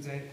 good day.